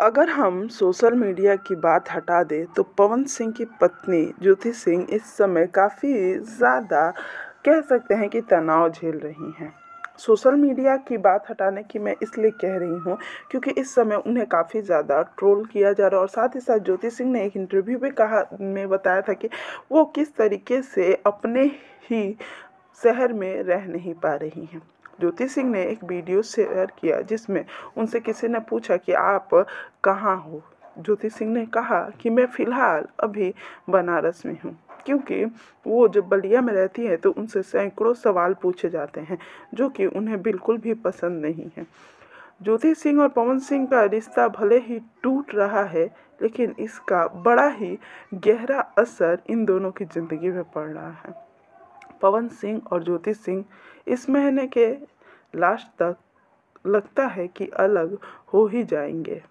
अगर हम social media की बात हटा दें तो पवन सिंह की पत्नी ज्योति सिंह इस समय काफ़ी ज़्यादा कह सकते हैं कि तनाव झेल रही हैं। सोशल मीडिया की बात हटाने की मैं इसलिए कह रही हूँ, क्योंकि इस समय उन्हें काफ़ी ज़्यादा ट्रोल किया जा रहा है और साथ ही साथ ज्योति सिंह ने एक इंटरव्यू में कहा, में बताया था कि वो किस तरीके से अपने ही शहर में रह नहीं पा रही हैं। ज्योति सिंह ने एक वीडियो शेयर किया जिसमें उनसे किसी ने पूछा कि आप कहाँ हो? ज्योति सिंह ने कहा कि मैं फ़िलहाल अभी बनारस में हूँ, क्योंकि वो जब बलिया में रहती है तो उनसे सैकड़ों सवाल पूछे जाते हैं, जो कि उन्हें बिल्कुल भी पसंद नहीं है। ज्योति सिंह और पवन सिंह का रिश्ता भले ही टूट रहा है, लेकिन इसका बड़ा ही गहरा असर इन दोनों की ज़िंदगी में पड़ रहा है। पवन सिंह और ज्योति सिंह इस महीने के लास्ट तक लगता है कि अलग हो ही जाएँगे।